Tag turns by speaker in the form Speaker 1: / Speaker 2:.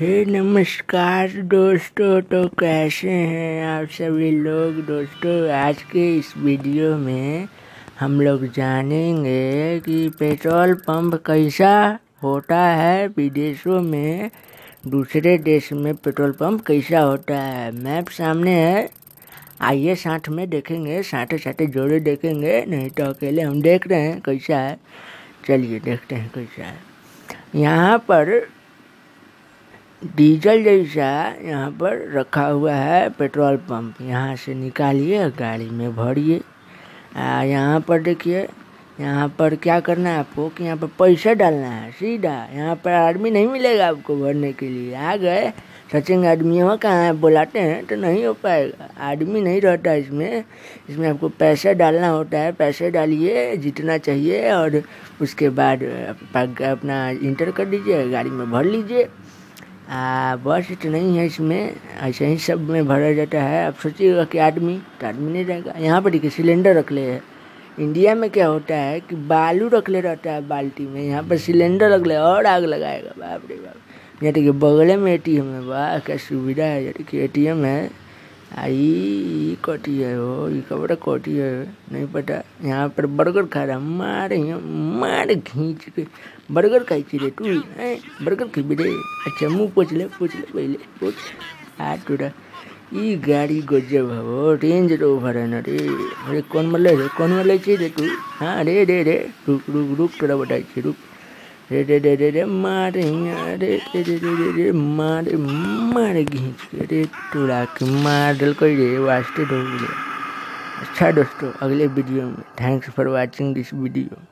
Speaker 1: हे नमस्कार दोस्तों तो कैसे हैं आप सभी लोग? दोस्तों, आज के इस वीडियो में हम लोग जानेंगे कि पेट्रोल पंप कैसा होता है विदेशों में, दूसरे देश में पेट्रोल पंप कैसा होता है। मैप सामने है। आइए साथ में देखेंगे साथ साथ जोड़े देखेंगे, नहीं तो अकेले हम देख रहे हैं कैसा है। चलिए देखते हैं कैसा है। यहाँ पर डीजल जैसा यहाँ पर रखा हुआ है पेट्रोल पंप। यहाँ से निकालिए, गाड़ी में भरिए। यहाँ पर देखिए, यहाँ पर क्या करना है आपको कि यहाँ पर पैसा डालना है, सीधा। यहाँ पर आदमी नहीं मिलेगा आपको भरने के लिए। आ गए, सचिन, आदमी हो कहाँ है? बुलाते हैं तो नहीं हो पाएगा। आदमी नहीं रहता इसमें। इसमें आपको पैसा डालना होता है। पैसे डालिए, जितना चाहिए और उसके बाद अपना इंटर कर दीजिए, गाड़ी में भर लीजिए। बस इतना ही है इसमें। ऐसे ही सब में भरा जाता है। अब सोचिएगा कि आदमी तो आदमी नहीं रहेगा। यहाँ पर देखिए सिलेंडर रख ले है। इंडिया में क्या होता है कि बालू रख ले रहता है बाल्टी में। यहाँ पर सिलेंडर रख ले और आग लगाएगा। बाप रे बाप। यहाँ देखिए, बगले में ए टी एम है। वाह, क्या सुविधा है। देखिए ए टी एम है। आई कटी है वो ये कपड़ा कटी है। नहीं पता, यहाँ पर बर्गर खा रहा, मार मार खींच के। बर्गर खाई रे तू बर्गर खी रे। अच्छा मुँह पोछ ले पोछ ले पहले पोछ हाथ टूटा ये गाड़ी गजब है वो रेंज रोवर है ना रे। अरे, कौन मल्ले रे कौन मल्ले रे तू? हाँ रे रे रे। रुक रुक रुक, थोड़ा बताइए रुक। रे रे रे रे रे, मारे रे रे रे रे रे रे, मारे मारे घींच के रे के मार डल कोई रे, वास्ते अच्छा दोस्तों, अगले वीडियो में thanks for watching this video